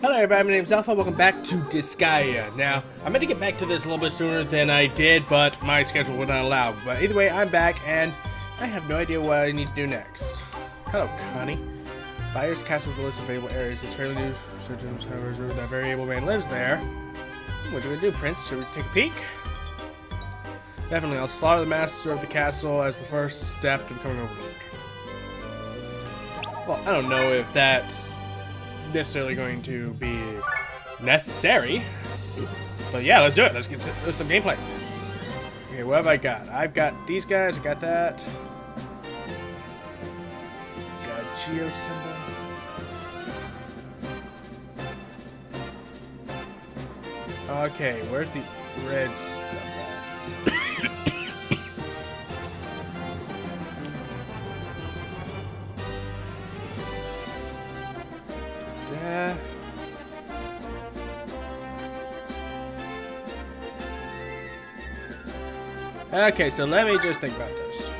Hello everybody, my name is Alpha, welcome back to Disgaea. Now, I meant to get back to this a little bit sooner than I did, but my schedule would not allow. But either way, I'm back, and I have no idea what I need to do next. Hello, Connie. Fire's castle with a list of available areas. It's fairly new, however, that variable man lives there. What you gonna do, Prince? Should we take a peek? Definitely, I'll slaughter the master of the castle as the first step to becoming overlord. Well, I don't know if that's necessarily going to be necessary. But yeah, let's do it. Let's get some, gameplay. Okay, what have I got? I've got these guys. I got that. Got Geo symbol. Okay, where's the red stuff at? Yeah. Okay, so let me just think about this.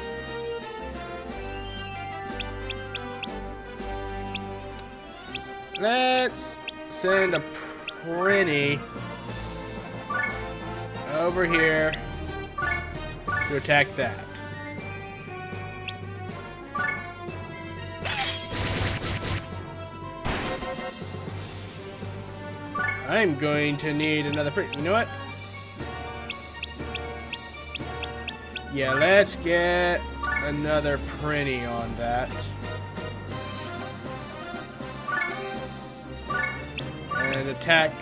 Let's send a Prinny over here to attack that. I'm going to need another pre- You know what? Yeah, let's get another Prinny on that. And attack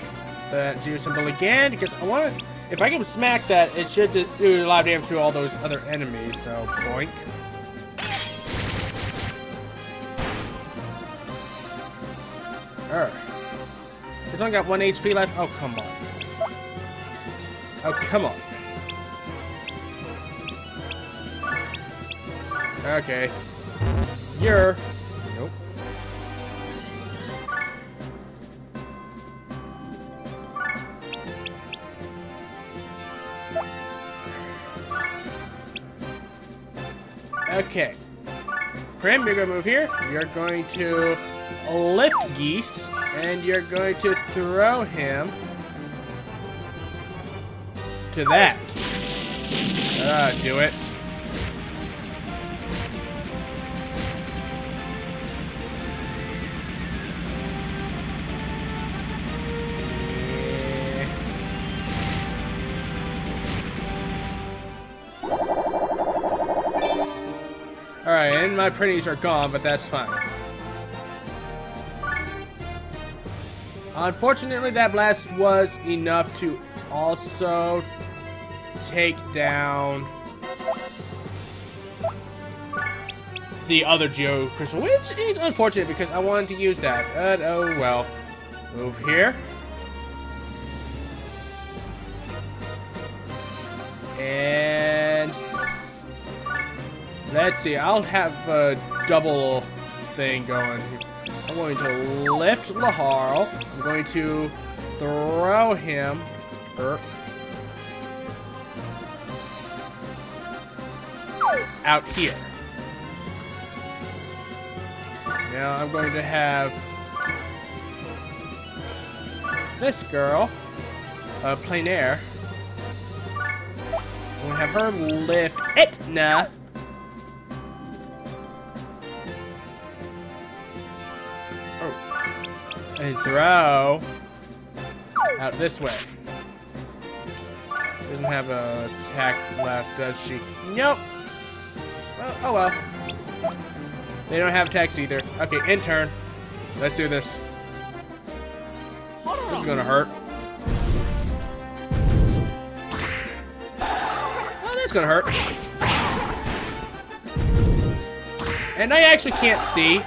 that Geo symbol again, because I want to... If I can smack that, it should do a lot of damage to all those other enemies, so boink. Urgh. It's only got one HP left. Oh, come on. Oh, come on. Okay. You're... Nope. Okay. Prim, you're gonna move here. You're going to lift Geese, and you're going to throw him to that. Ah, do it. Alright, and my pretties are gone, but that's fine. Unfortunately, that blast was enough to also take down the other Geo Crystal, which is unfortunate because I wanted to use that. But oh well. Move here. And let's see, I'll have a double thing going here. I'm going to lift Laharl. I'm going to throw him. Er, out here. Now I'm going to have this girl, uh, plain air. I'm going to have her lift Etna. And throw out this way. Doesn't have a attack left, does she? Nope. Oh, oh well. They don't have attacks either. Okay, in turn. Let's do this. This is gonna hurt. Oh, that's gonna hurt. And I actually can't see.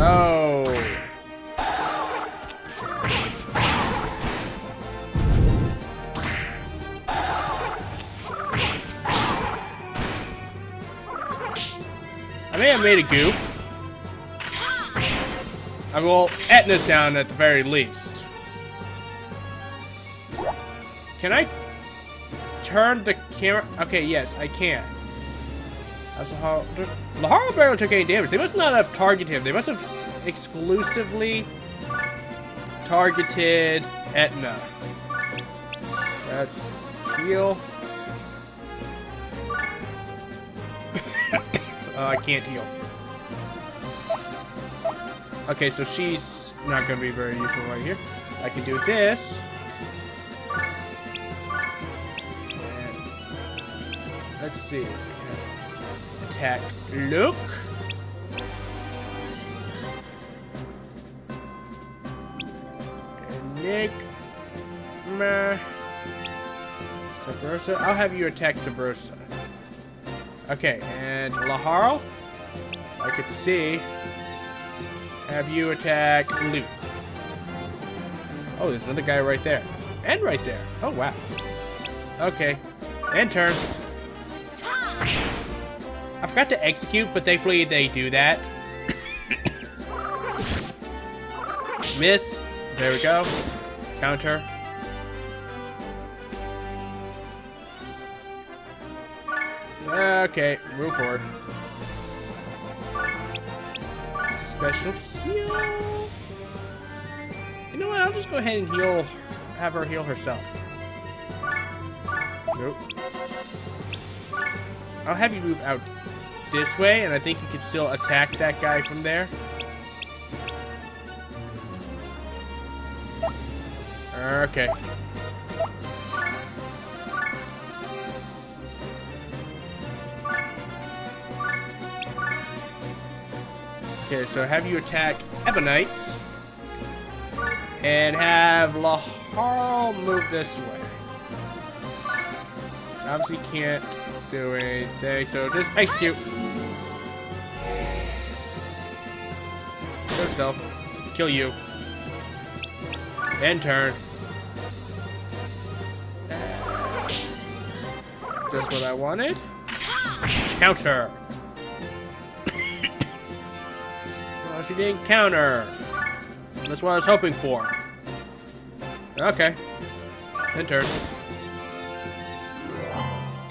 Oh. I may have made a goof. I will Etna's down at the very least. Can I turn the camera? Okay, yes, I can. How's Laharl? Laharl barely took any damage. They must not have targeted him. They must have exclusively targeted Etna. That's heal. uh, I can't heal. Okay, so she's not going to be very useful right here. I can do this. Let's see. Attack Nick. Meh. Sabrosa. I'll have you attack Sabrosa. Okay, and Laharl. I could see. Have you attack Luke. Oh, there's another guy right there. And right there. Oh, wow. Okay. And turn. Forgot to execute, but thankfully they do that. Miss. There we go. Counter. Okay, move forward. Special heal. You know what? I'll just go ahead and heal. Have her heal herself. Nope. I'll have you move out this way, and I think you can still attack that guy from there. Okay. Okay, so have you attack Ebonite. And have Laharl move this way. Obviously can't do anything, so just execute. Kill yourself. Just kill you. End turn. Just what I wanted. Counter. well, she didn't counter. That's what I was hoping for. Okay. End turn.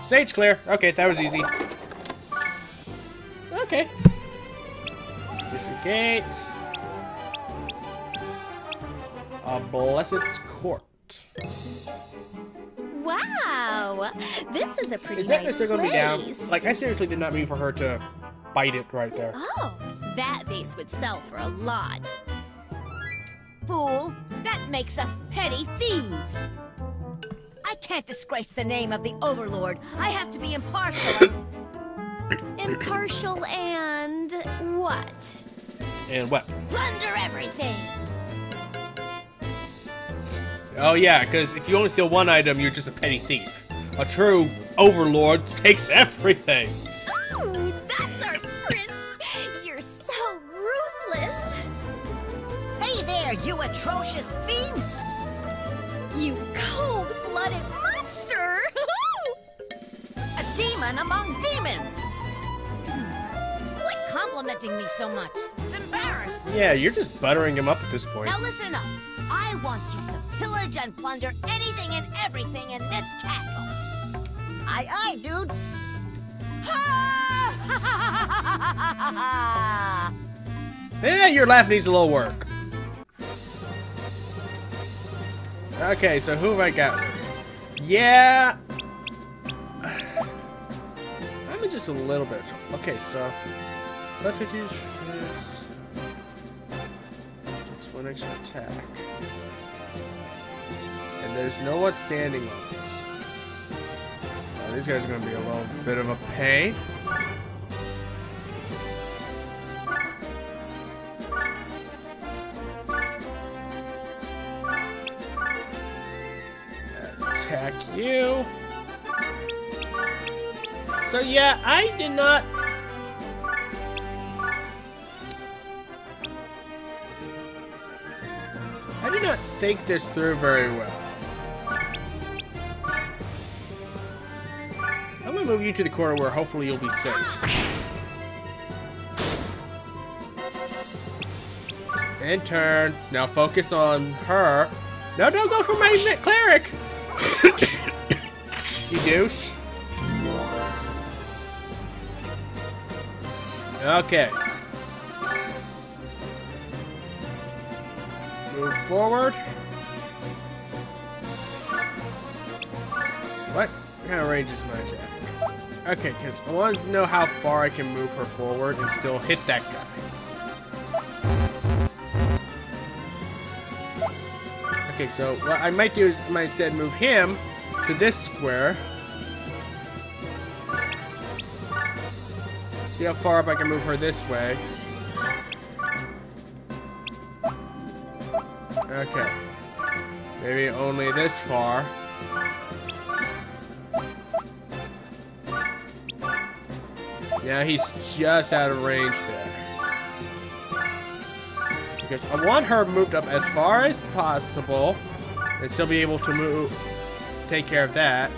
Stage clear. Okay, that was easy. Okay. Disengage. A blessed court. Wow, this is a pretty Is that nice gonna be down? place. Like, I seriously did not mean for her to bite it right there. Oh, that vase would sell for a lot. Fool, that makes us petty thieves. I can't disgrace the name of the Overlord. I have to be impartial. Impartial and what? And what? Plunder everything. Oh yeah, because if you only steal one item, you're just a petty thief. A true overlord takes everything. Oh, that's our prince. You're so ruthless. Hey there, you atrocious fiend! You cold-blooded monster. A demon among demons! Quit complimenting me so much. It's embarrassing. Yeah, you're just buttering him up at this point. Now listen up. I want you to pillage and plunder anything and everything in this castle. Aye, aye, dude. Ha! Eh, your laugh needs a little work. Okay, so who have I got? Yeah. I'm in just a little bit. of trouble. Okay, so plus 50 hits. Gets one extra attack. And there's no one standing on this. Oh, these guys are gonna be a little bit of a pain. Attack you. So yeah, I did not. I did not think this through very well. I'm gonna move you to the corner where hopefully you'll be safe. And turn. Now focus on her. No, don't go for my cleric. Douche. Okay. Move forward. What kind of range is my attack? Okay, because I want to know how far I can move her forward and still hit that guy. Okay, so what I might do is I might instead move him to this square. See how far up I can move her this way. Okay. Maybe only this far. Yeah, he's just out of range there. Because I want her moved up as far as possible and still be able to move, take care of that.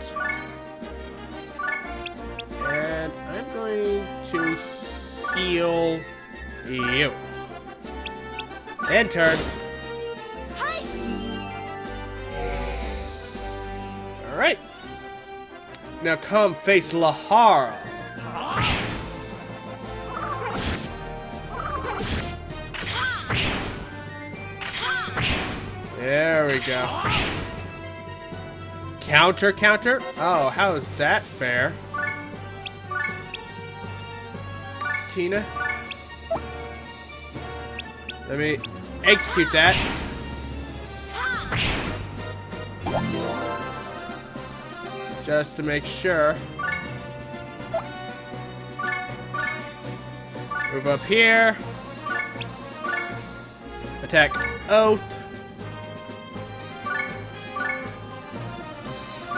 Heal you. And turn. Alright. Now come face Laharl. There we go. Counter, counter? Oh, how is that fair? Tina? Let me execute that. Just to make sure. Move up here. Attack Oath.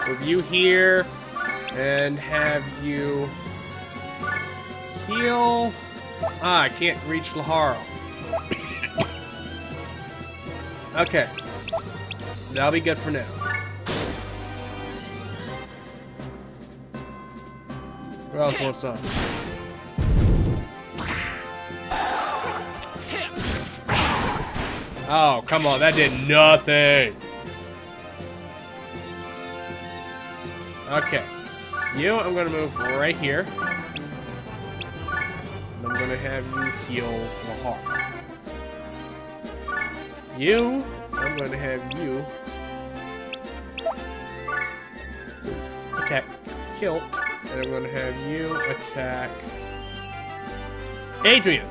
Move you here. And have you heal. Ah, I can't reach Laharl. okay. That'll be good for now. Who else wants up? Oh, come on, that did nothing. Okay. You, I'm gonna move right here. And I'm gonna have you heal Laharl. You, I'm gonna have you attack Kilt, and I'm gonna have you attack Adrian.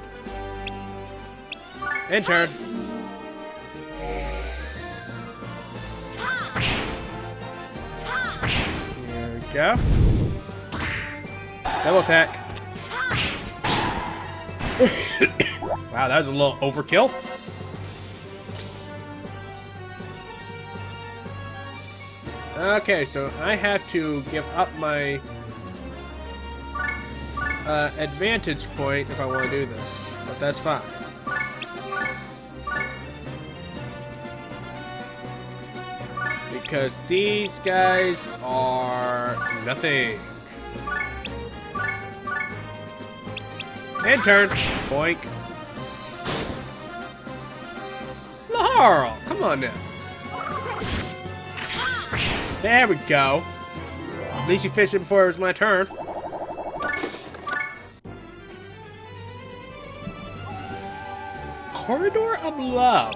And turn. Here we go. Double attack. wow, that was a little overkill. Okay, so I have to give up my uh, advantage point if I want to do this, but that's fine. Because these guys are nothing. Turn. Boink. Laharl, come on now. There we go. At least you finished it before it was my turn. Corridor of Love.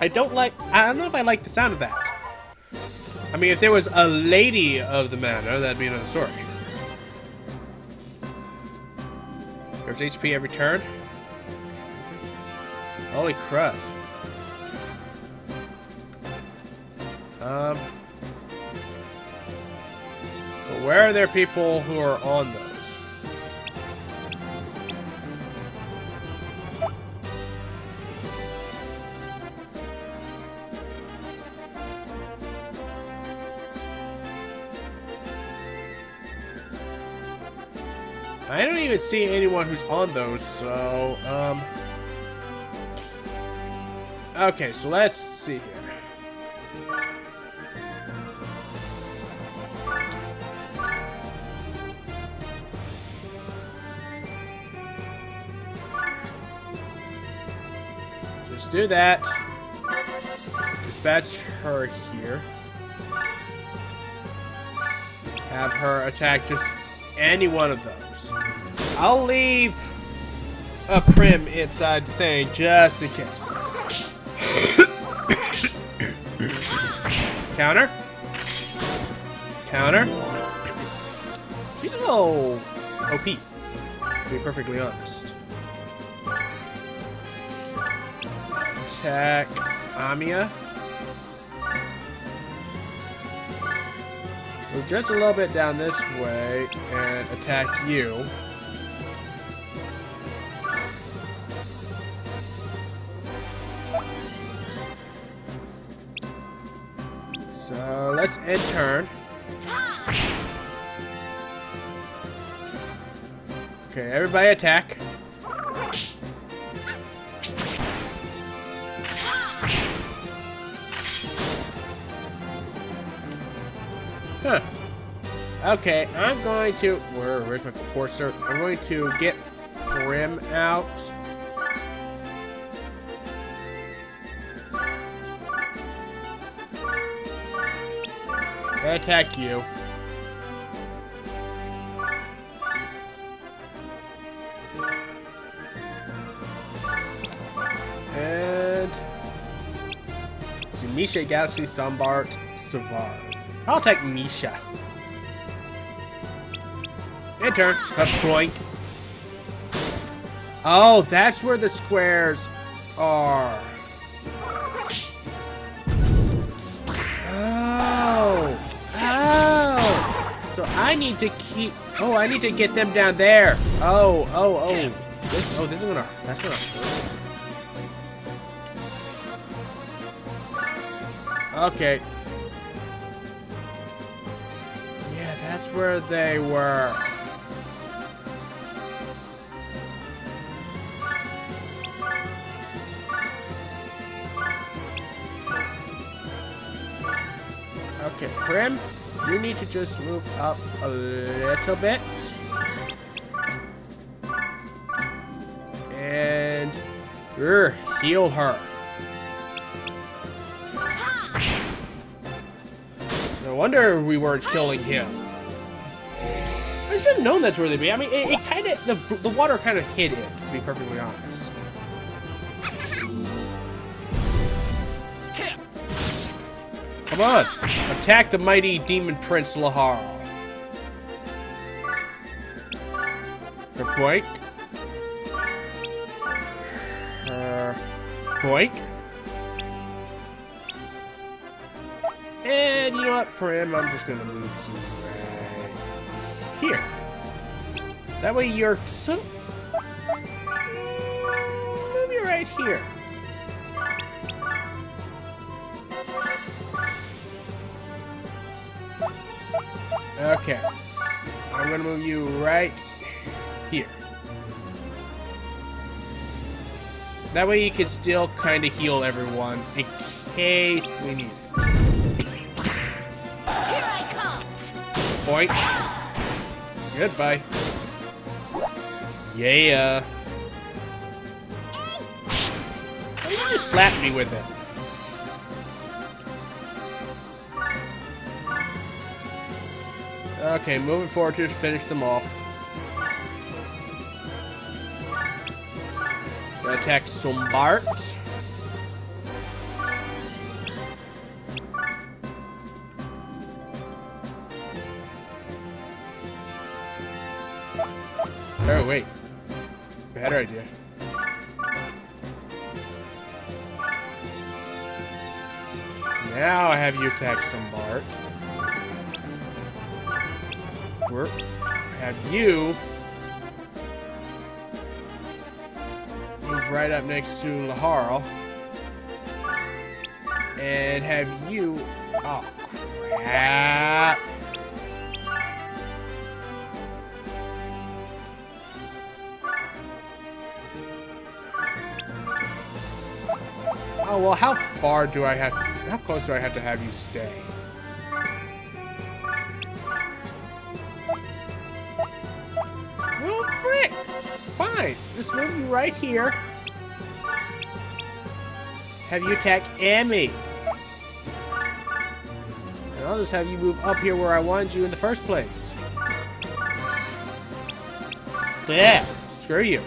I don't like... I don't know if I like the sound of that. I mean, if there was a Lady of the Manor, that'd be another story. There's HP every turn. Holy crud. Um... But where are there people who are on those? I don't even see anyone who's on those, so, um... Okay, so let's see here. Just do that. Dispatch her here. Have her attack just any one of those. I'll leave a Prim inside thing just in case. Counter. Counter. She's a little OP, to be perfectly honest. Attack Amia. Move just a little bit down this way and attack you. Let's turn. Okay, everybody attack. Huh. Okay, I'm going to... Where, where's my courser? I'm going to get Prim out. I attack you. And... Misha, Galaxy, Sunbart, Savard. I'll take Misha. End turn. A point. Oh, that's where the squares are. I need to keep... Oh, I need to get them down there. Oh, oh, oh. This, oh, this is gonna... That's gonna. Okay. Yeah, that's where they were. Okay, Prim, you need to just move up a little bit. And er, heal her. No wonder we weren't killing him. I should have known that's where they'd be. I mean, it, it kind of the the water kind of hid it, to be perfectly honest. Attack the mighty demon prince Laharl. Her point. Her point. And you know what, Prim? I'm just gonna move you right here. That way you're so. Move you right here. Okay. I'm gonna move you right here. That way you can still kind of heal everyone in case we need! Point. Goodbye. Yeah. You just slap me with it? Okay, moving forward to finish them off. Gonna attack Sombart. Oh, wait. Better idea. Now I have you attack Sombart. Have you move right up next to Laharl. And have you... Oh, crap. Oh, well, how far do I have... How close do I have to have you stay? Just move you right here. Have you attack Emmy. And I'll just have you move up here where I wanted you in the first place. Yeah, screw you.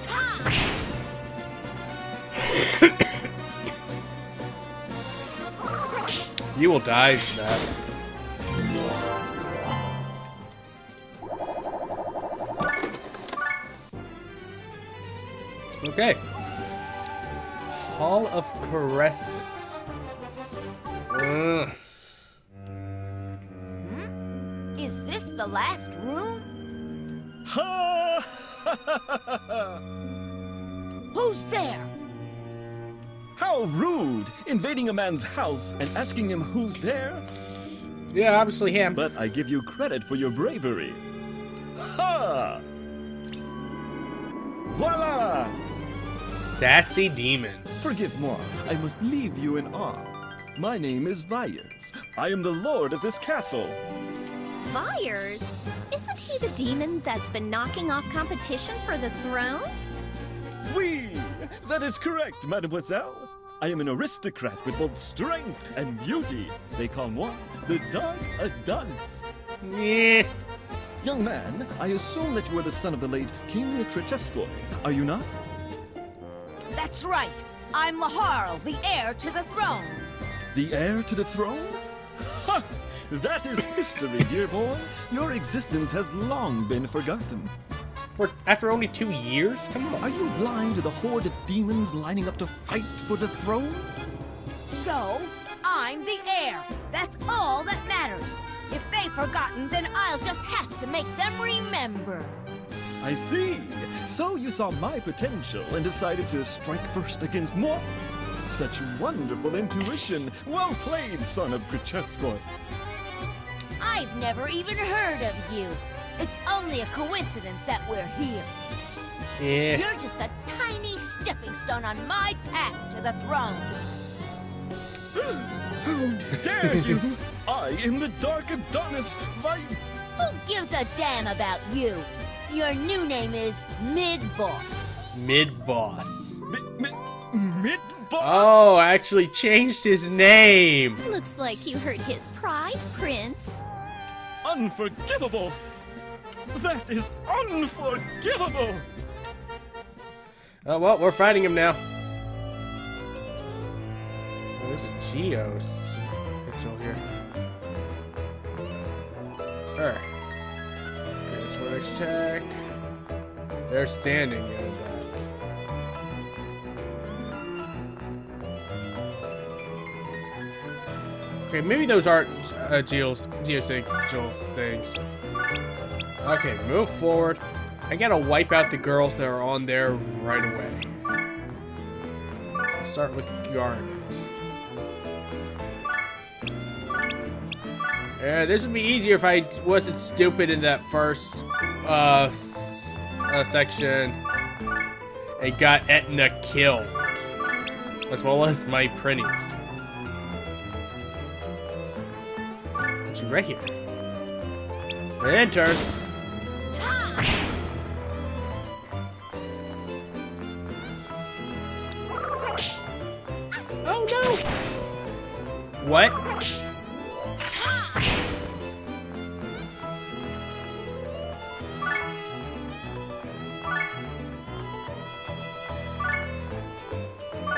you will die, Matt. Okay. Hall of Caresses. Ugh. Is this the last room? Who's there? How rude! Invading a man's house and asking him who's there? Yeah, obviously him. But I give you credit for your bravery. Sassy demon. Forgive moi, I must leave you in awe. My name is Vyers. I am the lord of this castle. Vyers? Isn't he the demon that's been knocking off competition for the throne? Oui! That is correct, mademoiselle. I am an aristocrat with both strength and beauty. They call moi the Dark Adonis. Yeah. Young man, I assume that you are the son of the late King Krichevskoy, are you not? That's right. I'm Laharl, the heir to the throne. The heir to the throne? Ha! That is history, dear boy. Your existence has long been forgotten. For after only two years? Come Are you blind to the horde of demons lining up to fight for the throne? So, I'm the heir. That's all that matters. If they've forgotten, then I'll just have to make them remember. I see. So you saw my potential and decided to strike first against moi? Such wonderful intuition. Well played, son of Krichevskoy. I've never even heard of you. It's only a coincidence that we're here. Yeah. You're just a tiny stepping stone on my path to the throne. How dare you! I am the Dark Adonis Vi- Who gives a damn about you? Your new name is Mid-Boss. Mid boss. Mi- mi- Mid-boss? Oh, I actually changed his name. Looks like you hurt his pride, Prince. Unforgivable! That is unforgivable! Oh well, we're fighting him now. Oh, there's a Geos pixel here. Alright. Check. They're standing in that. Okay, maybe those aren't uh, Geos, geosexual things. Okay, move forward. I gotta wipe out the girls that are on there right away. I'll start with Garnet. Yeah, this would be easier if I wasn't stupid in that first uh, uh section and got Etna killed, as well as my Prinnies. She right here. And turn. Oh no! What?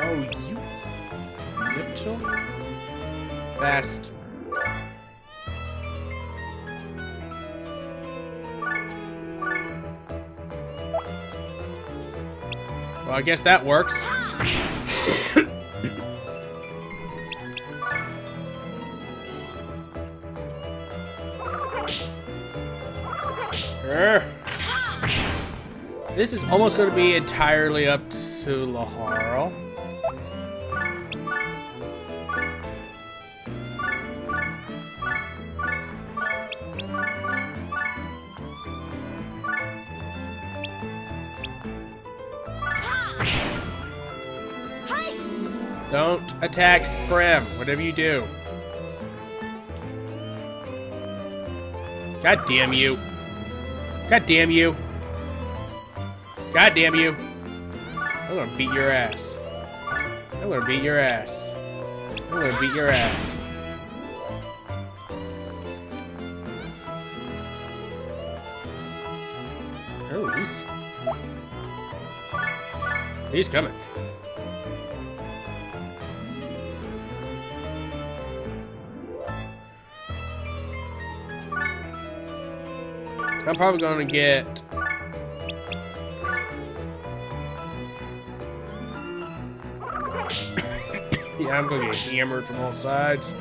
Oh, you little bastard. Well, I guess that works. This is almost going to be entirely up to Laharl. Attack Prem, whatever you do. God damn you. God damn you. God damn you. I'm gonna beat your ass. I'm gonna beat your ass. I'm gonna beat your ass. Oh, he's... He's coming. I'm probably gonna get... yeah, I'm gonna get hammered from all sides.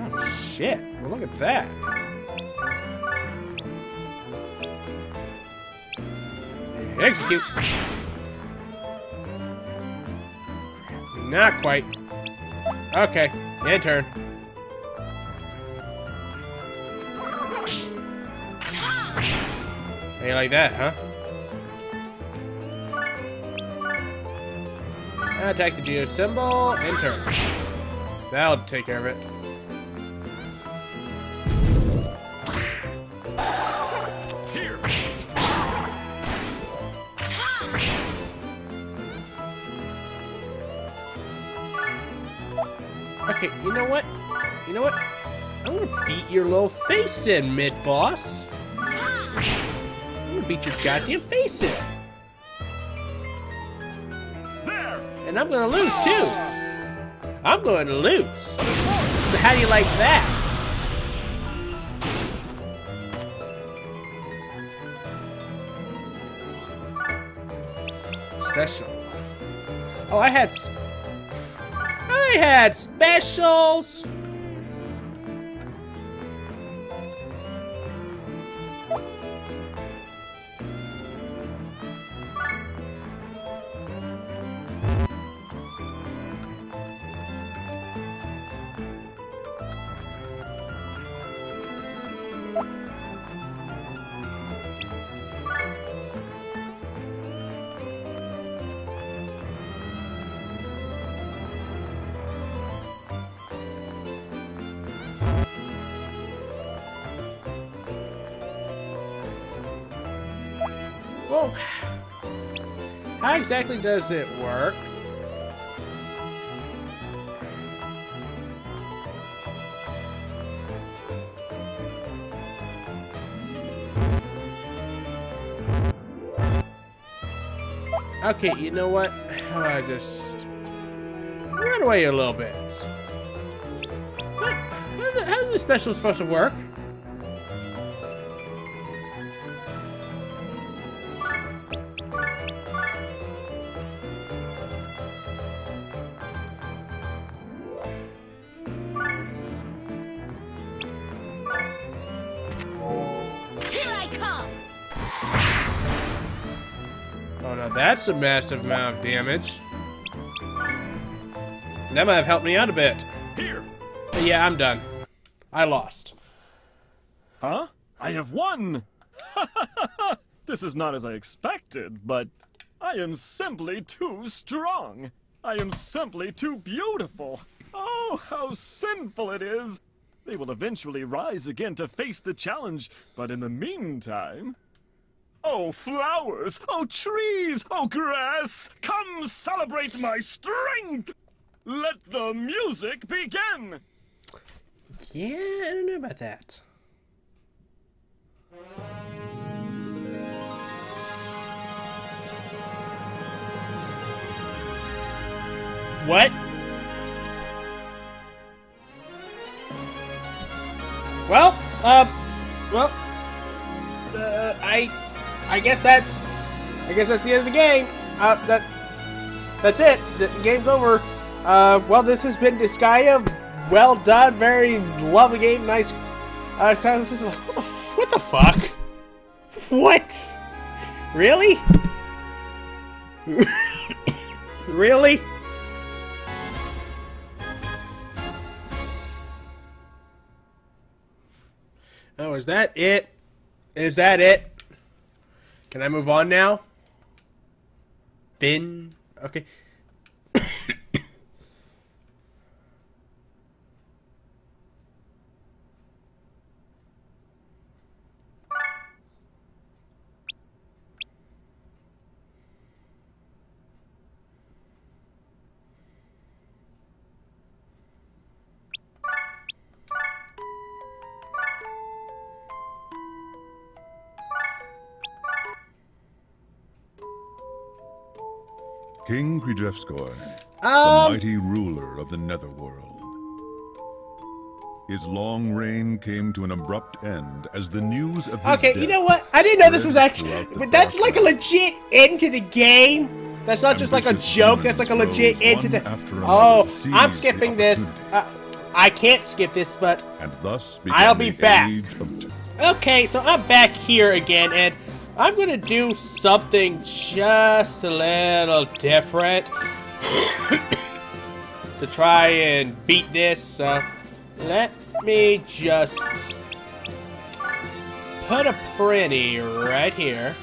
Oh, shit. Well, look at that. Execute. Not quite. Okay, end turn. How you like that, huh? Attack the Geo symbol and turn. That'll take care of it. Okay, you know what? You know what? I'm gonna beat your little face in, mid-boss. I'm gonna beat your goddamn face in. There! And I'm gonna lose, too. I'm going to lose. So how do you like that? Special. Oh, I had... I had specials! Exactly does it work? Okay, you know what? I just run away a little bit? What? The- How's the special supposed to work? That's a massive amount of damage. That might have helped me out a bit. Here! But yeah, I'm done. I lost. Huh? I have won! this is not as I expected, but I am simply too strong. I am simply too beautiful. Oh, how sinful it is! They will eventually rise again to face the challenge, but in the meantime. Oh, flowers! Oh, trees! Oh, grass! Come celebrate my strength! Let the music begin! Yeah, I don't know about that. What? Well, uh, well, uh, I, I guess that's, I guess that's the end of the game. Uh, that, that's it. The game's over. Uh, well, this has been Disgaea. Well done, very lovely game, nice. Uh, what the fuck? What? Really? really? Oh, is that it? Is that it? Can I move on now? Finn? Okay. King Krichevskoy, Um, the mighty ruler of the Netherworld. His long reign came to an abrupt end as the news of his Okay, you know what? I didn't know this was actually. But that's like a legit end to the game. That's not just like a joke. That's like a legit end to the. after Oh, I'm skipping this. Uh, I can't skip this, but And thus I'll be back. okay. So I'm back here again, and I'm gonna do something just a little different to try and beat this. Let me just put a Prinny right here.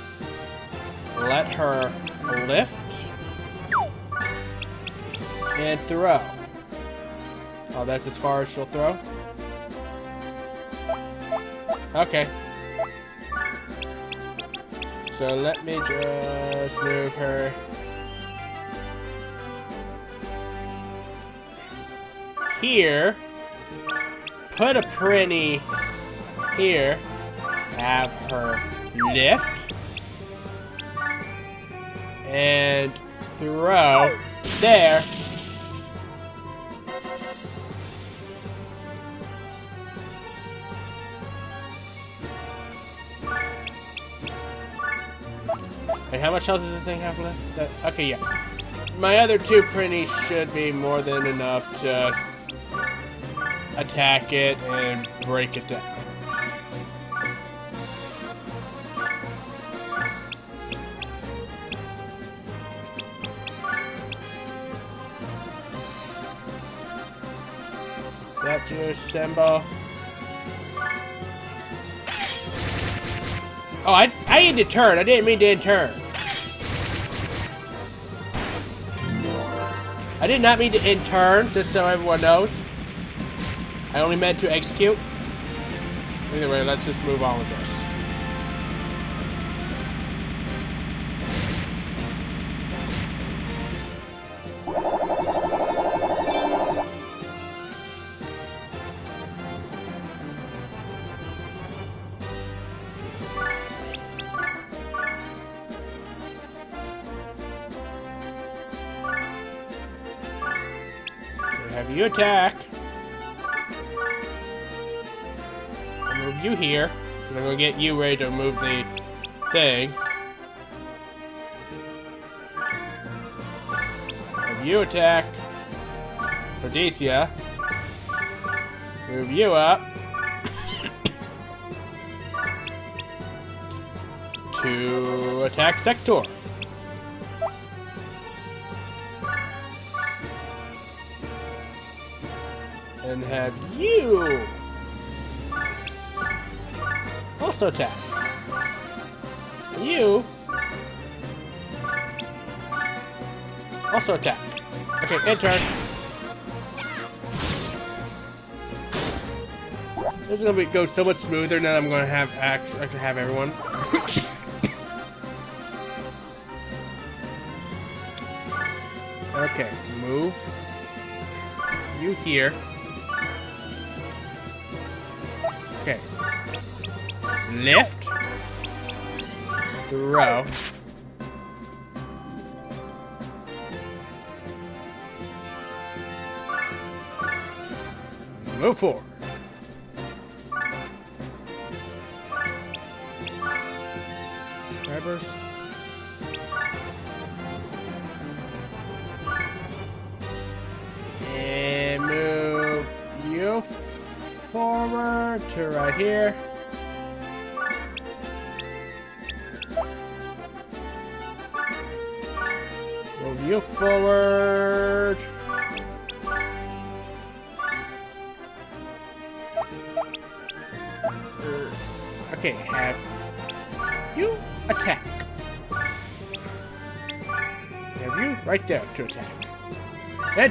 Let her lift and throw. Oh, that's as far as she'll throw? Okay. So let me just move her. Here. Put a Prinny here. Have her lift. And throw there. How much health does this thing have left? That- okay, yeah. My other two Prinnies should be more than enough to attack it and break it down. That your symbol. Oh, I I need to turn. I didn't mean to turn. I did not mean to in turn, just so everyone knows. I only meant to execute. Anyway, let's just move on with this. You attack. I'll move you here, because I'm going to get you ready to move the thing. Have you attack. Rhodesia. Move you up. to attack Sector. Have you also attack. You also attack. Okay, end turn. This is gonna be, go so much smoother now. I'm gonna have act, actually have everyone. okay, move you here. Lift. Throw. Move forward.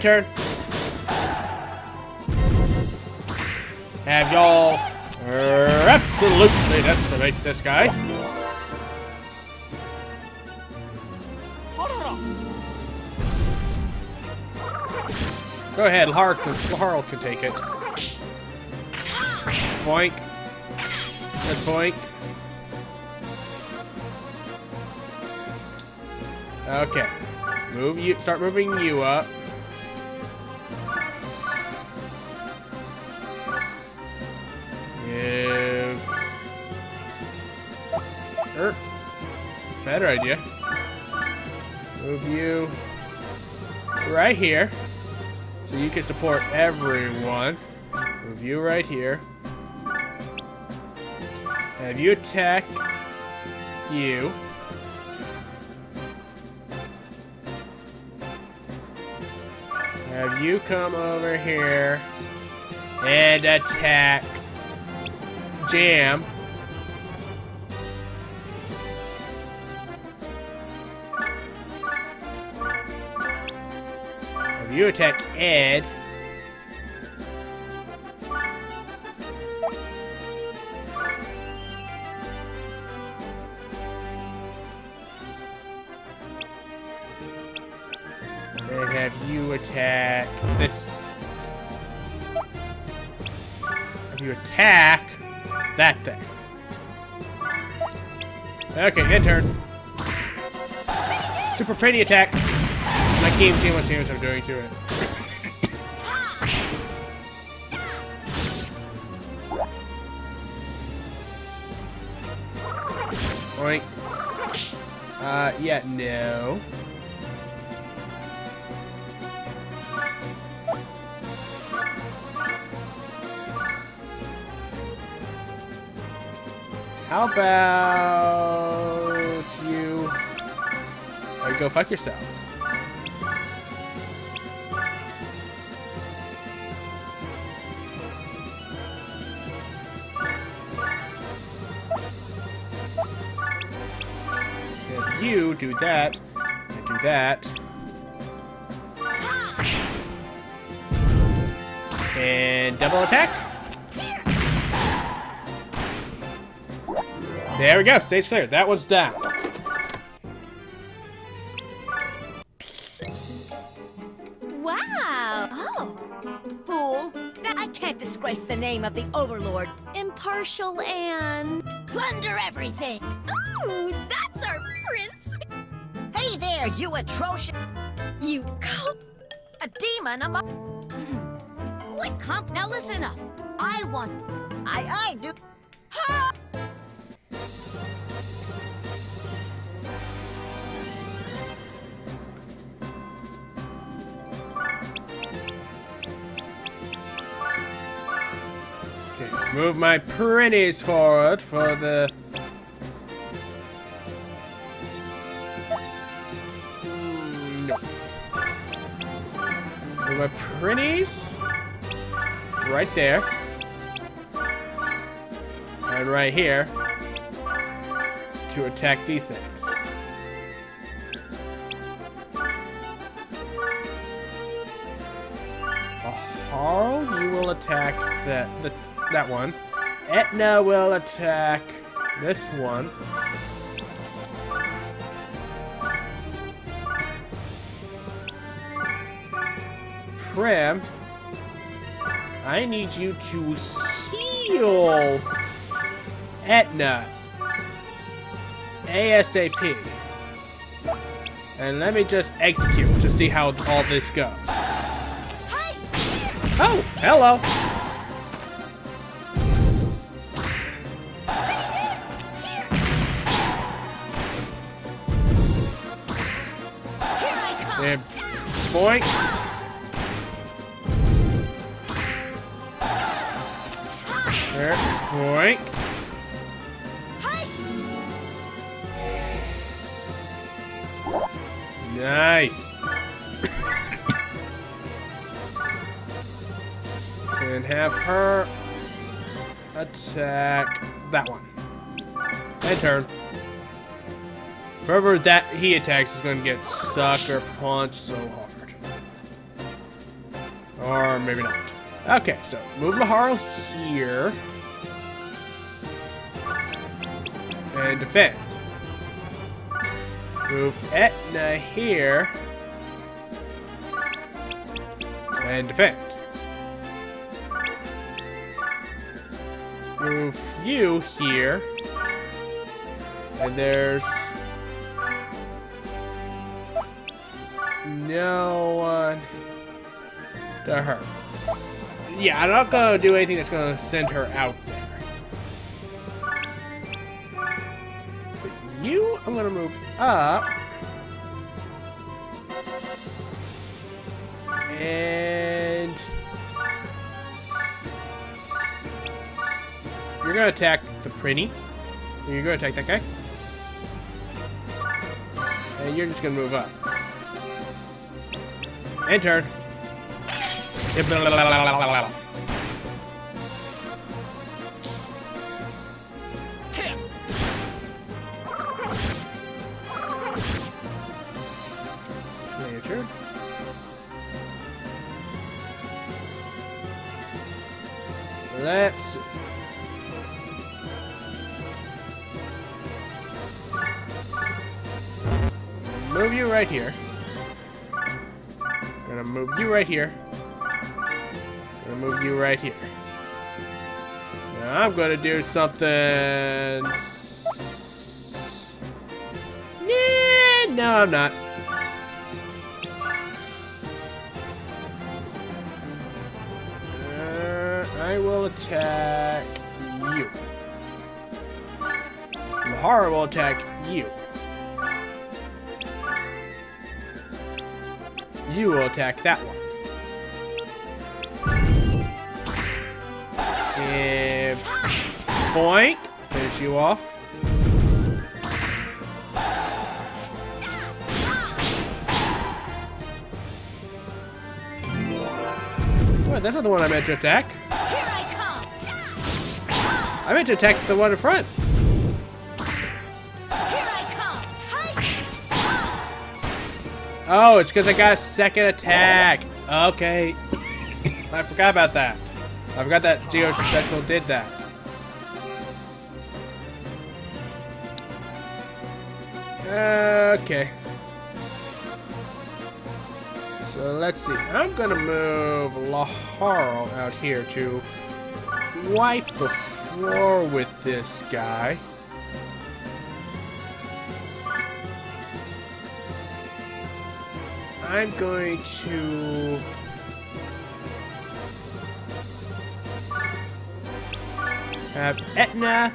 Turn. Have y'all absolutely decimate this guy. Go ahead, Harl can, Harl can take it. Boink. Good boink. Okay. Move you. Start moving you up. Better idea. Move you right here. So you can support everyone. Move you right here. Have you attack you. Have you come over here and attack Jam. You attack Ed. And have you attack this. Have you attack that thing. Okay, good turn. Super Prinny attack. I can't even see how much damage I'm doing to it. Oink. Uh, yeah, no. How about you go fuck yourself? You do that, and do that, and double attack. There we go, stage clear. That one's down. Wow! Oh, Fool! Now, I can't disgrace the name of the Overlord. impartial and... Plunder everything! Atrocious... You co- A demon among... What comp? Now listen up. I want... I, I do... Ha! Okay, move my Prinnies forward for the... Hmm. No. Move my Prinnies right there. And right here to attack these things. Harl, you will attack that the, that one. Etna will attack this one. Prim, I need you to heal Etna ASAP. And let me just execute to see how all this goes. Oh, hello. There. Boink. Turn. Whoever that he attacks is going to get sucker punched so hard. Or maybe not. Okay, so move Laharl here. And defend. Move Etna here. And defend. Move you here. No one to her. Yeah, I'm not gonna do anything that's gonna send her out there. But you, I'm gonna move up. And you're gonna attack the Prinny. You're gonna attack that guy. And you're just gonna move up. And turn. Let's right here. Gonna move you right here. Gonna move you right here. Now I'm gonna do something. Nah, no, I'm not. Uh, I will attack you. Mahara will attack you. You will attack that one. And point. Finish you off. What? That's not the one I meant to attack. Here I come! I meant to attack the one in front. Oh, it's because I got a second attack. Okay. I forgot about that. I forgot that Geo Special did that. Okay. So let's see. I'm gonna move Laharl out here to wipe the floor with this guy. I'm going to have Etna.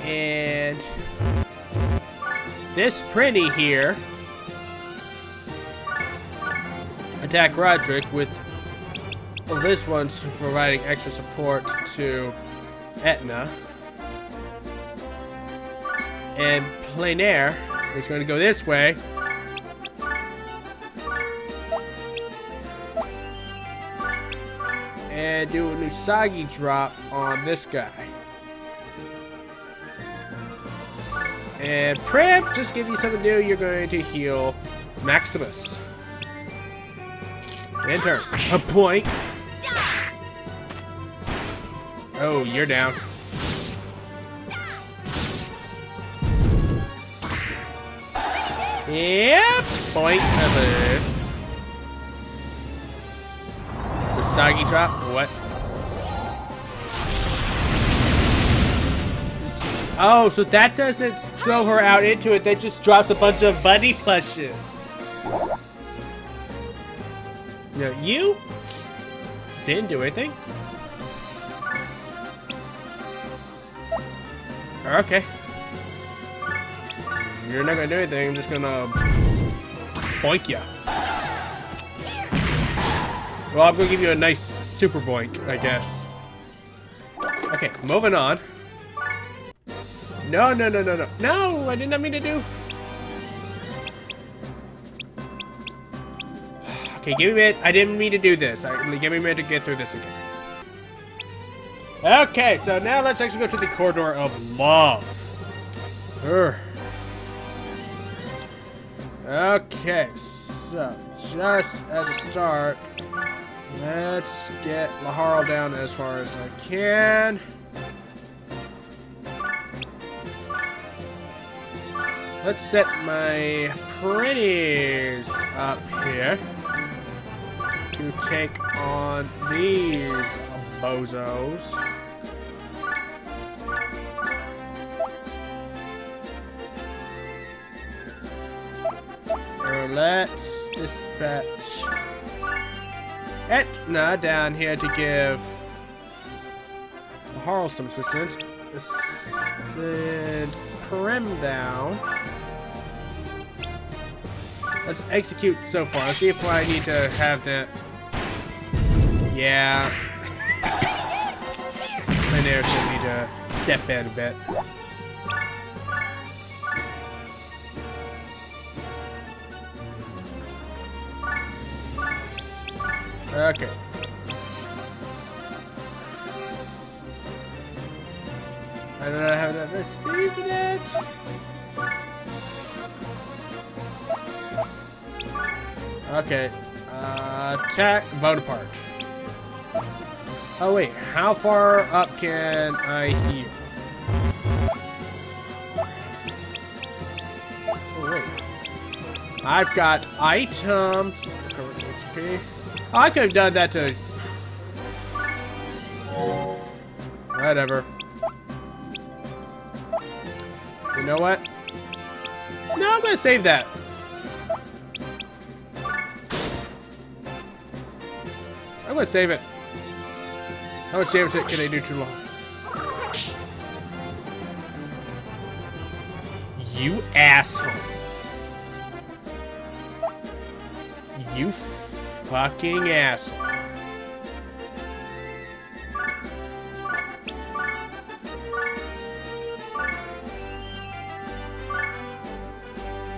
And this Prinny here attack Roderick with well, this one's providing extra support to Etna. And Plein Air is going to go this way. And do an Usagi drop on this guy. And Prim, just give you something new, you're going to heal Maximus. Enter. A point. Oh, you're down. Yep. Point number. Usagi drop. What? Oh, so that doesn't throw her out into it. That just drops a bunch of bunny plushes. No, you didn't do anything. Okay. You're not gonna do anything. I'm just gonna boink you. Well, I'm gonna give you a nice super boink, I guess. Okay, moving on. No, no, no, no, no. No, I did not mean to do. Okay, give me a minute. I didn't mean to do this. I, give me a minute to get through this again. Okay, so now let's actually go to the corridor of love. Urgh. Okay, so just as a start, let's get Laharl down as far as I can. Let's set my Prinnies up here. to take on these bozos. Let's dispatch Etna down here to give Harl some assistance. Send Prim down. Let's execute so far. Let's see if I need to have that. Yeah. My narrative need to step in a bit. Okay. I how to have speed for that. Okay. Uh, attack Bonaparte. Oh wait, how far up can I heal? Oh wait. I've got items. I could have done that to. Whatever. You know what? No, I'm gonna save that. I'm gonna save it. How much damage can I do too long? You asshole. Fucking asshole.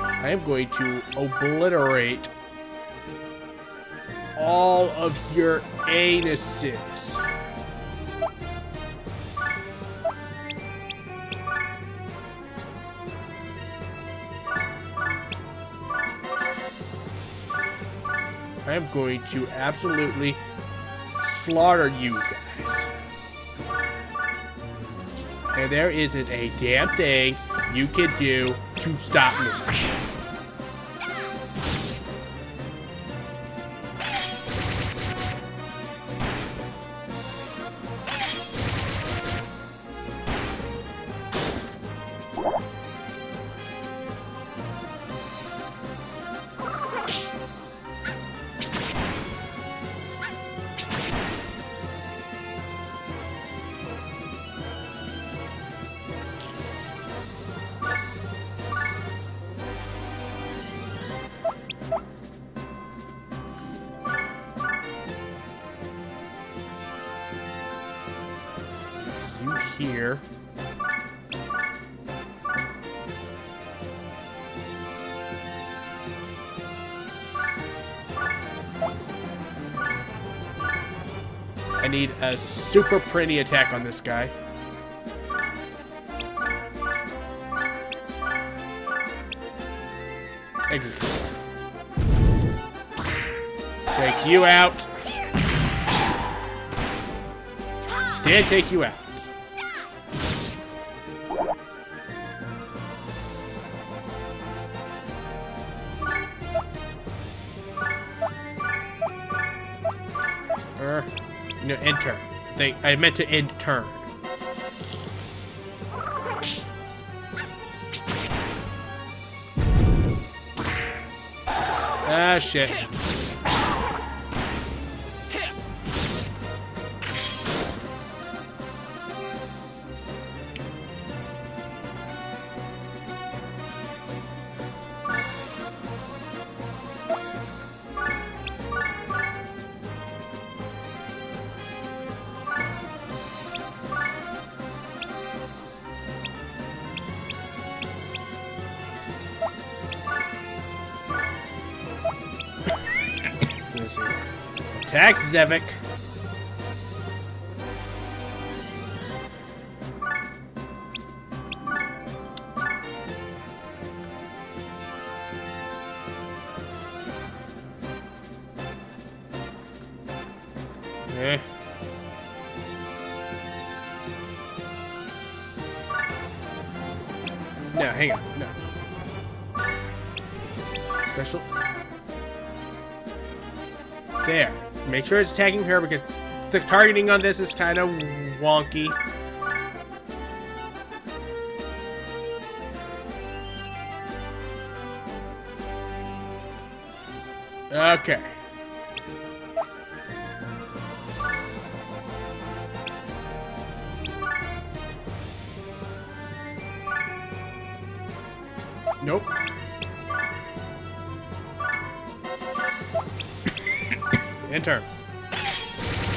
I am going to obliterate all of your anuses. I am going to absolutely slaughter you guys. And there isn't a damn thing you can do to stop me. I need a super Prinny attack on this guy. Take you out. Did take you out. Enter. They, I meant to end turn. Ah, shit. Zevik. Eh. No, hang on. No. There. Make sure it's attacking her because the targeting on this is kind of wonky. Okay.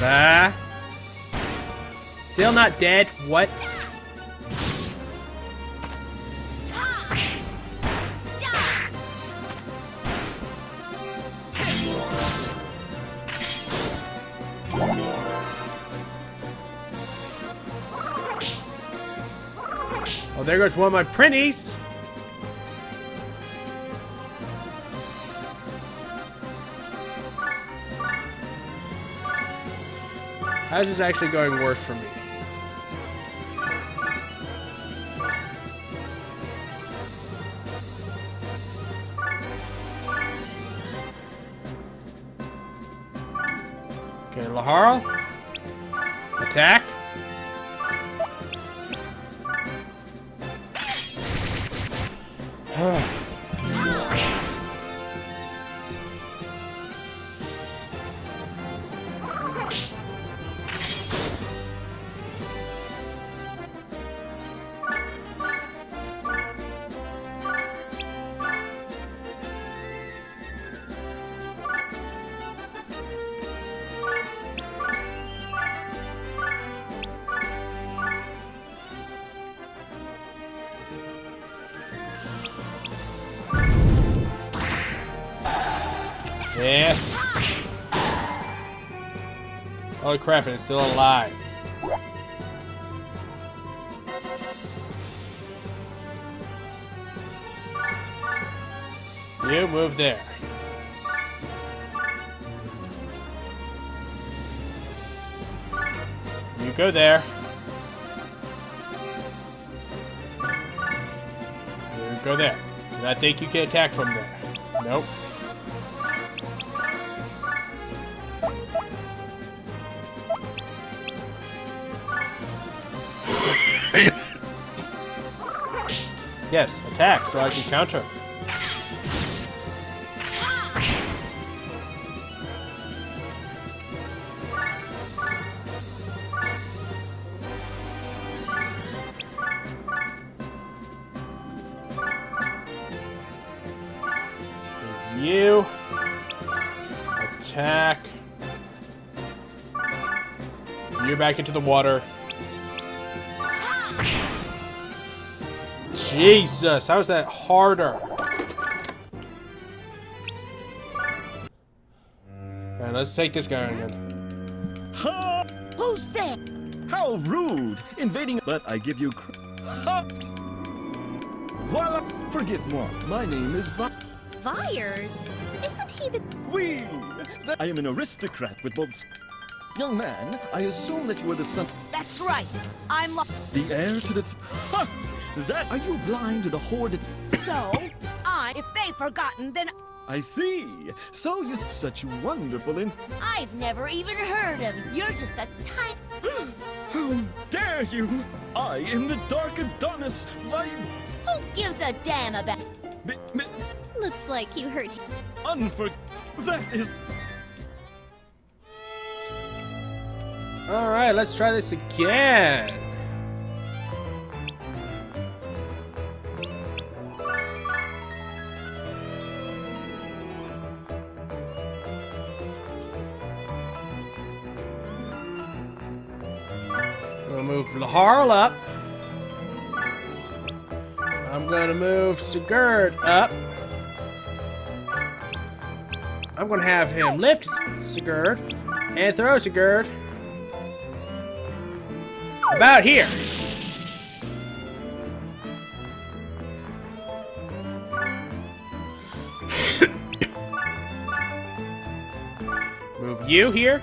Ah. Still not dead. What? Oh, there goes one of my Prinnies. How's this actually going worse for me? Okay, Laharl. Attack. Holy crap, and it's still alive. You move there. You go there. You go there. I think you can attack from there. Nope. Yes, attack so I can counter. You attack. You're back into the water. Jesus, how is that harder? Alright, let's take this guy again. Ha! Who's there? How rude! Invading. But I give you. Cr- ha! Voila! Forgive moi. My name is Va. Vyers? Isn't he the... Oui! I am an aristocrat with both. s- Young man, I assume that you are the son. That's right. I'm lo- The heir to the. Th- ha! That. Are you blind to the horde? So, I, if they've forgotten, then I see. So you. s- Such wonderful in. I've never even heard of you. You're just a tiny... How dare you! I am the Dark Adonis. Vi- Who gives a damn about... b- b- Looks like you heard unfor. That is. Alright, let's try this again. Laharl up. I'm gonna move Sigurd up. I'm gonna have him lift Sigurd and throw Sigurd about here. Move you here.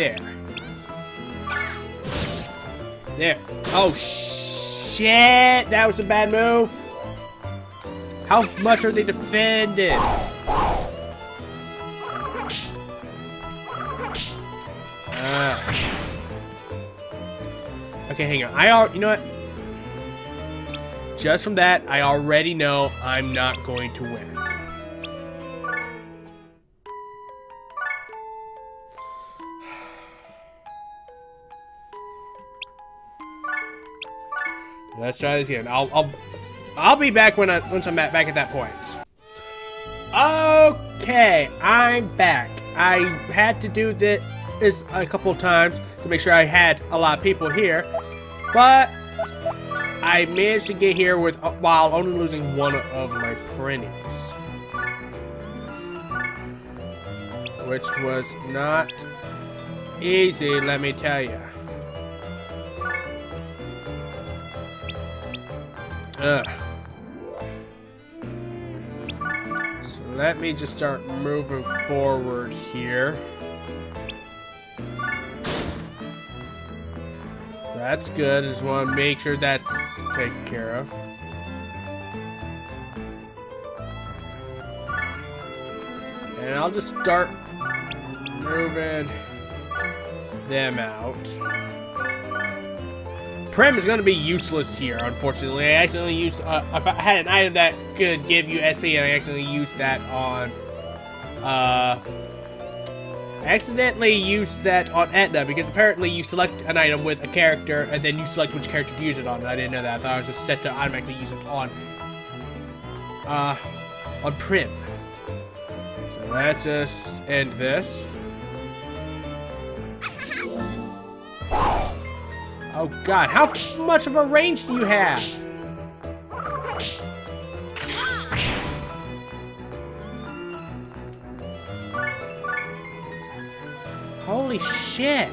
There. There. Oh, shit! That was a bad move. How much are they defended? Uh. Okay, hang on. I al- you know what? Just from that, I already know I'm not going to win. Let's try this again. I'll I'll I'll be back when I once I'm back back at that point. Okay, I'm back. I had to do this a couple times to make sure I had a lot of people here, but I managed to get here with while only losing one of my Prinnies, which was not easy. Let me tell you. Ugh. So let me just start moving forward here. That's good. I just want to make sure that's taken care of. And I'll just start moving them out. Prim is going to be useless here, unfortunately. I accidentally used, uh, if I had an item that could give you SP and I accidentally used that on, uh, I accidentally used that on Etna because apparently you select an item with a character and then you select which character to use it on. I didn't know that. I thought I was just set to automatically use it on, uh, on Prim. So let's just end this. Oh god, how much of a range do you have? Holy shit!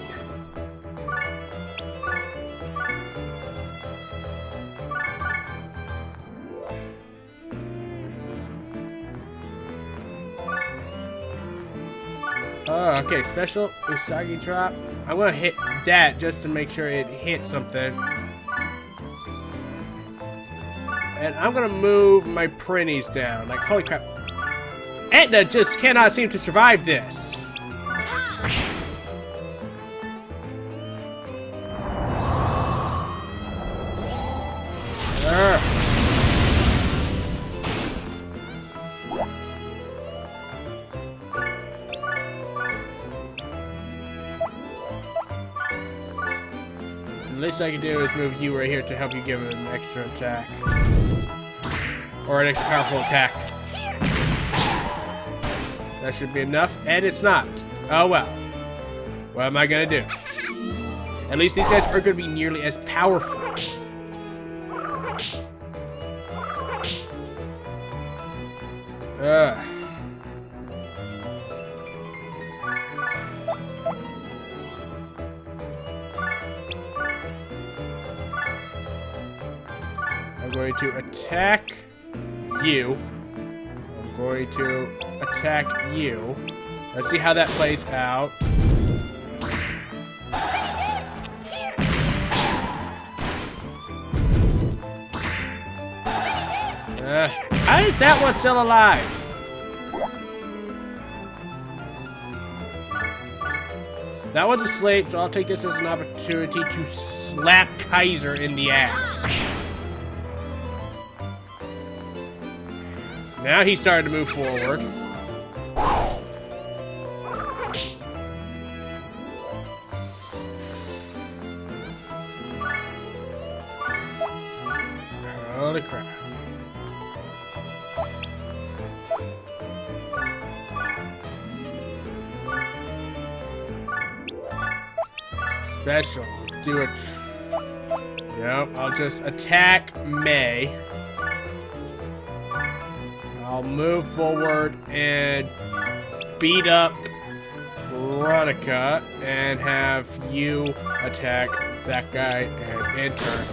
Okay, special Usagi drop. I'm gonna hit that just to make sure it hits something. And I'm gonna move my Prinnies down. Like, holy crap. Etna just cannot seem to survive this. Least I can do is move you right here to help you give it an extra attack. Or an extra powerful attack. That should be enough, and it's not. Oh well. What am I gonna do? At least these guys are gonna be nearly as powerful. How that plays out. Uh, how is that one still alive? That one's asleep, so I'll take this as an opportunity to slap Kaiser in the ass. Now he's starting to move forward. Special. Do it. Yep, I'll just attack May. I'll move forward and beat up Veronica and have you attack that guy and enter.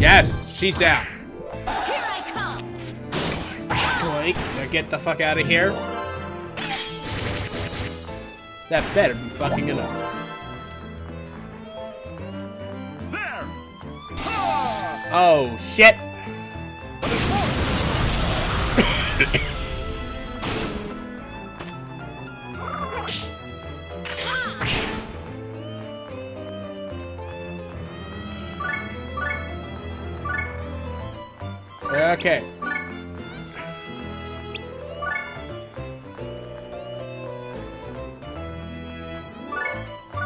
Yes, she's down. Here I come! Now get the fuck out of here. That better be fucking enough. Oh, shit! Okay.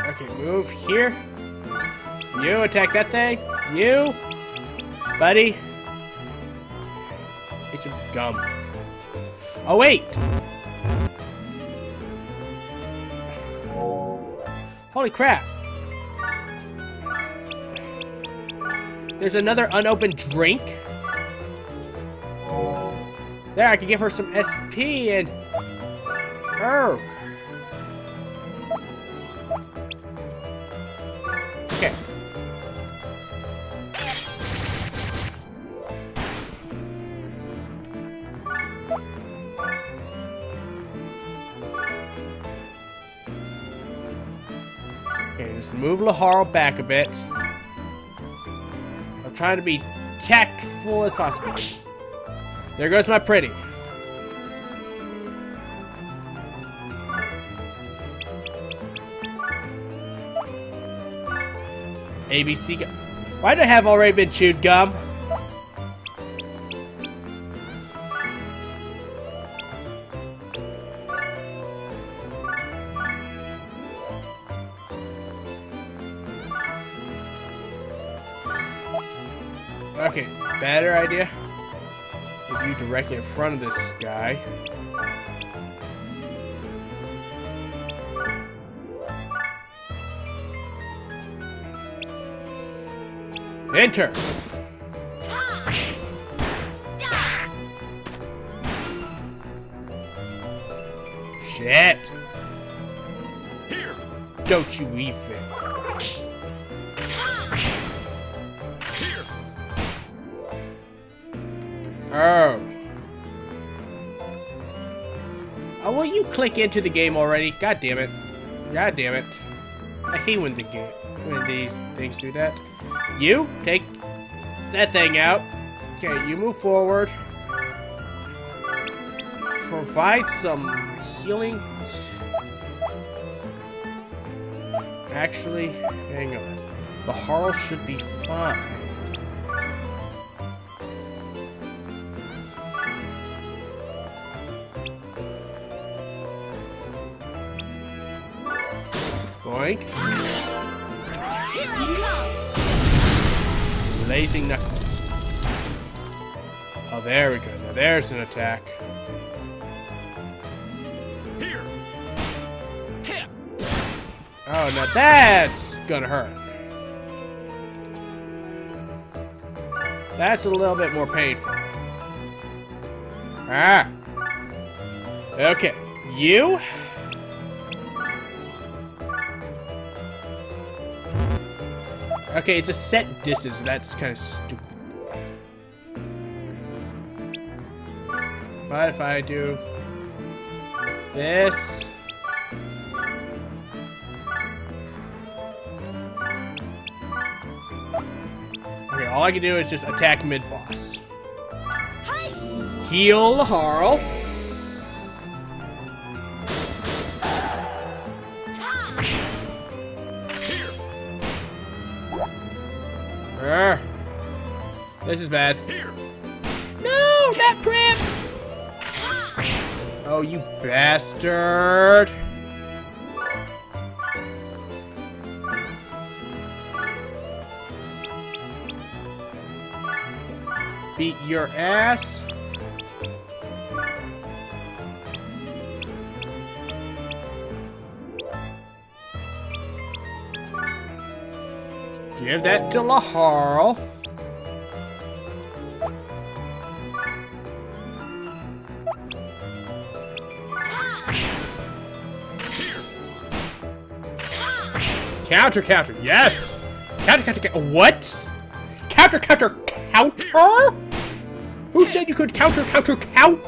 Okay, move here. You attack that thing. You, buddy. It's some gum. Oh wait. Holy crap. There's another unopened drink. There, I can give her some SP and... Oh. Laharl back a bit. I'm trying to be tactful as possible. There goes my pretty. ABC gum. Why do I have already been chewed gum? Okay, better idea. With you directly in front of this guy. Enter. Shit. Here! Don't you even. Oh. Oh, will you click into the game already? God damn it. God damn it. I hate when the game when these things do that. You take that thing out. Okay, you move forward. Provide some healing. Actually, hang on. Laharl should be fine. Blazing knuckle. Oh, there we go. Now there's an attack. Here! Tip! Oh, now that's gonna hurt. That's a little bit more painful. Ah. Okay. You? Okay, it's a set distance. That's kind of stupid. But if I do this... Okay, all I can do is just attack mid-boss. Heal Harl. This is bad. No, not Prim! Oh, you bastard! Beat your ass. Give that to Laharl. Counter, counter, yes! Counter, counter, counter, what? Counter, counter, counter? Who said you could counter, counter, counter?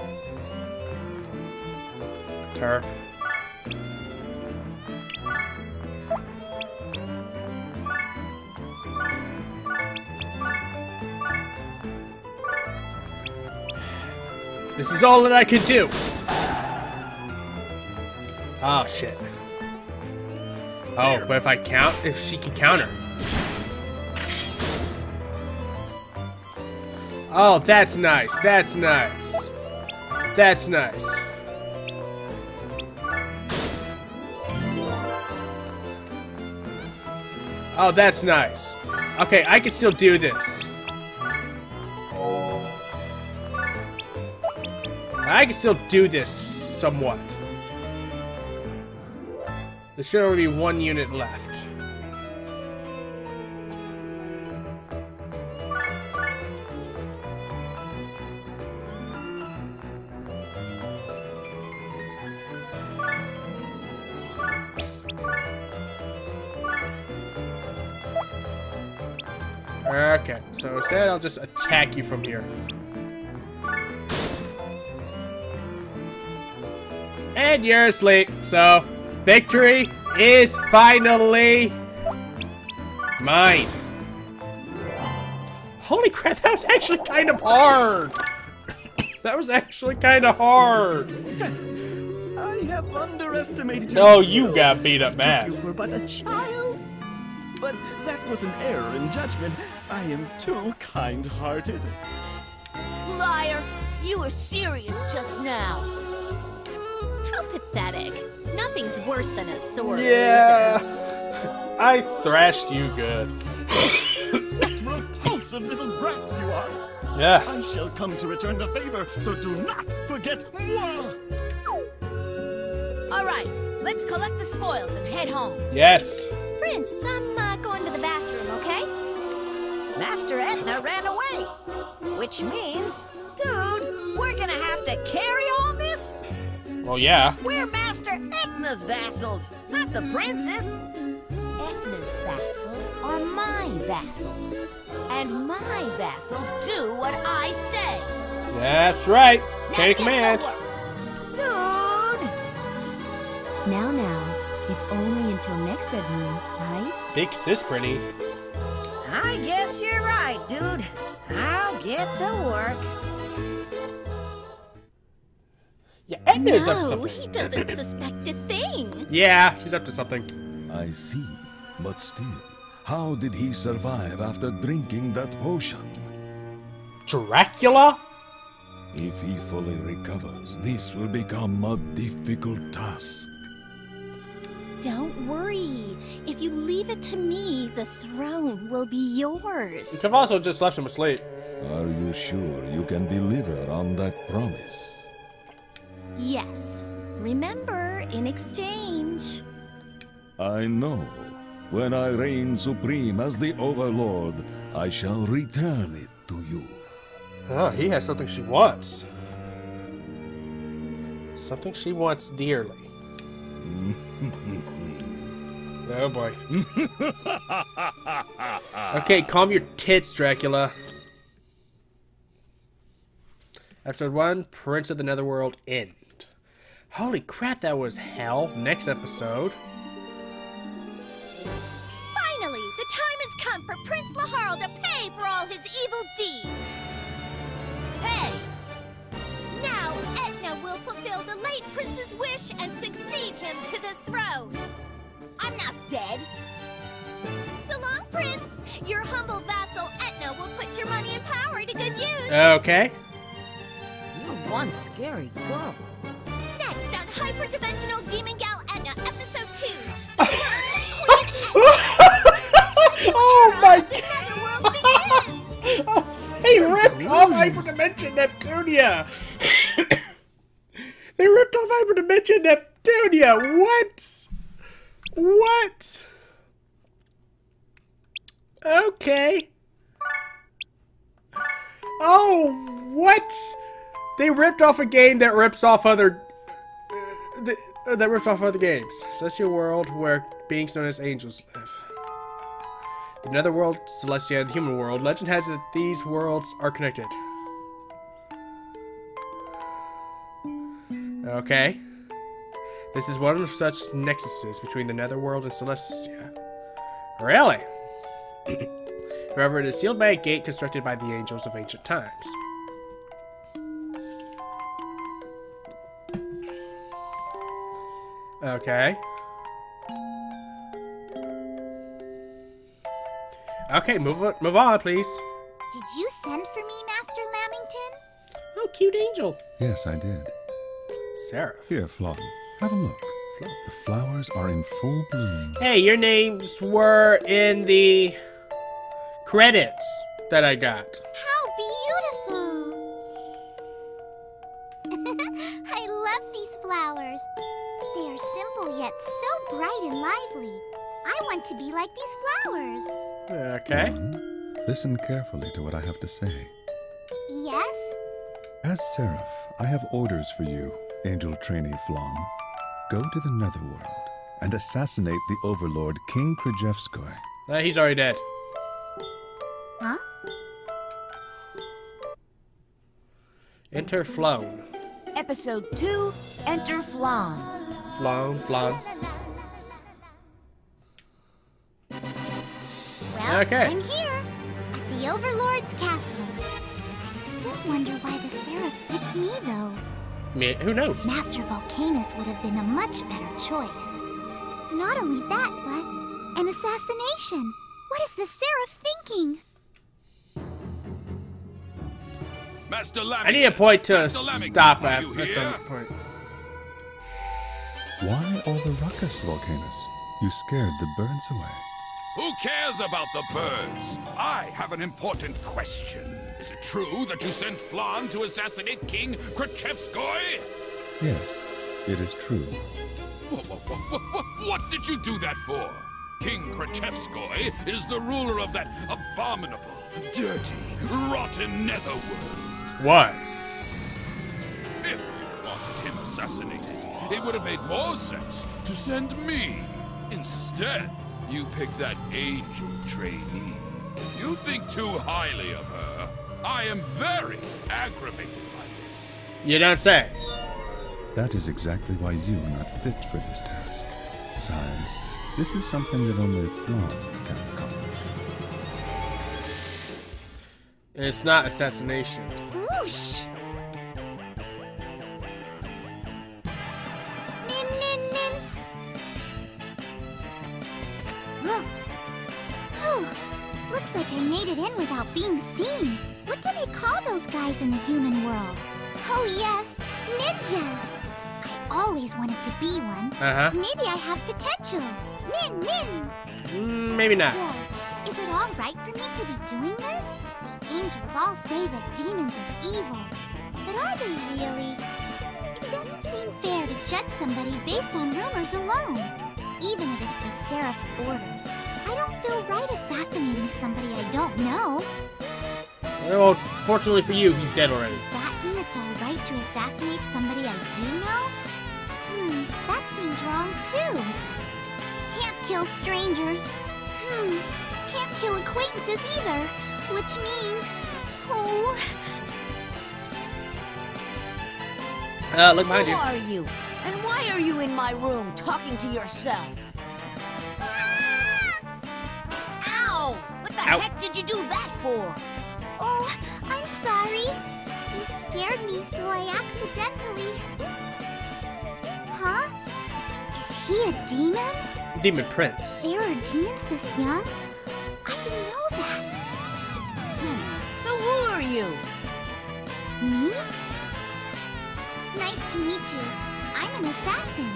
This is all that I could do. Oh, shit. Oh, but if I count, if she can counter. Oh, that's nice. That's nice. That's nice. Oh, that's nice. Okay, I can still do this. I can still do this somewhat. There should only be one unit left. Okay, so instead I'll just attack you from here. And you're asleep, so victory is finally mine. Holy crap, that was actually kind of hard. that was actually kind of hard. I have underestimated you. Oh, you got beat up You bad. were but a child. But that was an error in judgment. I am too kind-hearted. Liar! You were serious just now. How pathetic. Nothing's worse than a sore Yeah. I thrashed you good. What repulsive little brats you are. Yeah. I shall come to return the favor, so do not forget moi. All right, let's collect the spoils and head home. Yes. Prince, I'm uh, going to the bathroom, okay? Master Etna ran away. Which means, dude, we're gonna have to carry all this? Well, yeah. We're Master Etna's vassals, not the prince's. Etna's vassals are my vassals. And my vassals do what I say. That's right. Now Take command. Dude! Now, now, it's only until next red moon, right? Big sis, pretty. I guess you're right, dude. I'll get to work. Yeah, Etna's up to no, something. he doesn't suspect a thing. Yeah, she's up to something. I see. But still, how did he survive after drinking that potion? Dracula? If he fully recovers, this will become a difficult task. Don't worry. If you leave it to me, the throne will be You yours. could have also just left him asleep. Are you sure you can deliver on that promise? Yes. Remember, in exchange. I know. When I reign supreme as the Overlord, I shall return it to you. Oh, he has something she wants. Something she wants dearly. oh boy. okay, calm your tits, Dracula. Episode 1 Prince of the Netherworld End. Holy crap, that was hell. Next episode. Finally, the time has come for Prince Laharl to pay for all his evil deeds. Hey! Now, Etna will fulfill the late prince's wish and succeed him to the throne. I'm not dead. So long, Prince. Your humble vassal Etna will put your money and power to good use. Okay. You're one scary girl. Hyperdimensional Demon Gal Etna, Episode 2. The Queen Etna. oh my god! He ripped off Hyperdimension Neptunia! they ripped off Hyperdimension Neptunia! What? What? Okay. Oh, what? They ripped off a game that rips off other. Uh, th- uh, that rips off other games. Celestial world where beings known as angels live. The netherworld, Celestia, and the human world. Legend has it that these worlds are connected. Okay. This is one of such nexuses between the netherworld and Celestia. Really? However, it is sealed by a gate constructed by the angels of ancient times. Okay. Okay, move on, move on, please. Did you send for me, Master Lamington? Oh, cute angel. Yes, I did. Seraph. Here, Flonne, have a look. The flowers are in full bloom. Hey, your names were in the credits that I got. How and lively. I want to be like these flowers. Okay. Flonne, listen carefully to what I have to say. Yes? As Seraph, I have orders for you, angel trainee Flonne. Go to the Netherworld and assassinate the Overlord King Krichevskoy. Uh, he's already dead. Huh? Enter Flown. Episode 2 Enter Flonne. Flown, Flown. Well, Okay. I'm here at the Overlord's castle. I still wonder why the Seraph picked me, though. Me, who knows? Master Vulcanus would have been a much better choice. Not only that, but an assassination. What is the Seraph thinking? Master I need a point to Master stop at you at some point. Why all the ruckus, Vulcanus? You scared the birds away. Who cares about the birds? I have an important question. Is it true that you sent Flonne to assassinate King Krichevskoy? Yes, it is true. What, what, what, what, what did you do that for? King Krichevskoy is the ruler of that abominable, dirty, rotten netherworld. Was. If you wanted him assassinated, it would have made more sense to send me. Instead, you picked that angel trainee. You think too highly of her. I am very aggravated by this. You don't say. That is exactly why you are not fit for this task. Besides, this is something that only Flonne can accomplish. It's not assassination. Whoosh! Looks like I made it in without being seen. What do they call those guys in the human world? Oh yes, ninjas! I always wanted to be one. Uh huh. Maybe I have potential. Nin, nin! Mm, maybe not. Still, is it all right for me to be doing this? The angels all say that demons are evil. But are they really? It doesn't seem fair to judge somebody based on rumors alone. Even if it's the Seraph's orders. I don't feel right assassinating somebody I don't know. Well, fortunately for you, he's dead already. Does that mean it's all right to assassinate somebody I do know? Hmm, that seems wrong too. Can't kill strangers. Hmm, can't kill acquaintances either. Which means, oh, Uh, look behind Who you. are you? And why are you in my room talking to yourself? Ow! What the Ow. heck did you do that for? oh, I'm sorry. You scared me, so I accidentally. Huh? Is he a demon? Demon Prince. There are demons this young? I didn't know that. Hmm. So who are you? Me? Nice to meet you. I'm an assassin.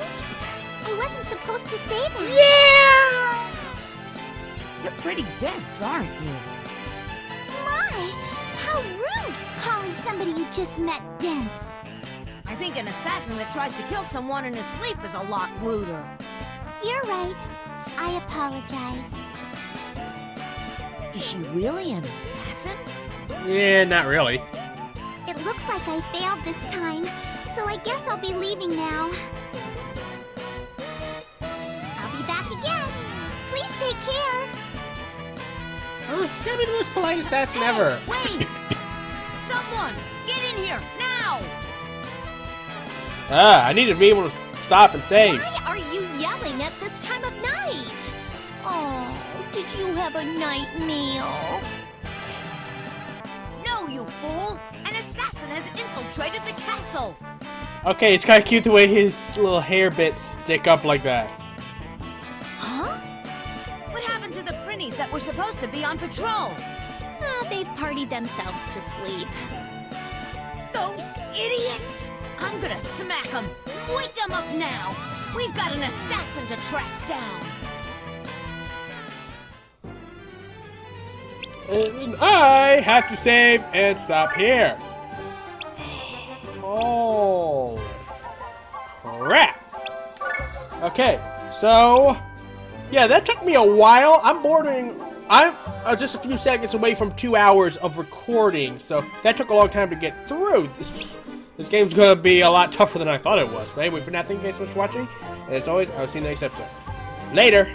Oops, I wasn't supposed to say that. Yeah! You're pretty dense, aren't you? My, how rude calling somebody you just met dense. I think an assassin that tries to kill someone in his sleep is a lot ruder. You're right. I apologize. Is she really an assassin? Yeah, not really. It looks like I failed this time, so I guess I'll be leaving now. I'll be back again. Please take care. Oh, this is gonna be the most polite assassin ever. Wait! Someone, get in here now! Ah, I need to be able to stop and save. Why are you yelling at this time of night? Oh, did you have a night meal? No, you fool! An assassin has infiltrated the castle! Okay, it's kind of cute the way his little hair bits stick up like that. Huh? What happened to the Prinnies that were supposed to be on patrol? Ah, they've partied themselves to sleep. Those idiots! I'm gonna smack them! Wake them up now! We've got an assassin to track down! And I have to save and stop here. Holy crap. Okay, so yeah, that took me a while. I'm bordering. I'm uh, just a few seconds away from two hours of recording, so that took a long time to get through. This, this game's gonna be a lot tougher than I thought it was. But anyway, for now, thank you guys so much for watching, and as always, I'll see you in the next episode. Later.